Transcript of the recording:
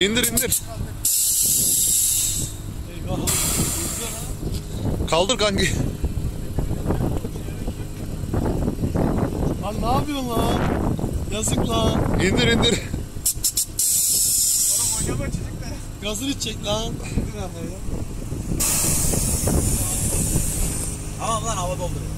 İndir indir. Kaldır kanki. Lan ne yapıyorsun lan? Yazık lan. İndir indir. Oğlum oynama çocuklar. Gazını içecek lan. Tamam lan hava dolduruyor.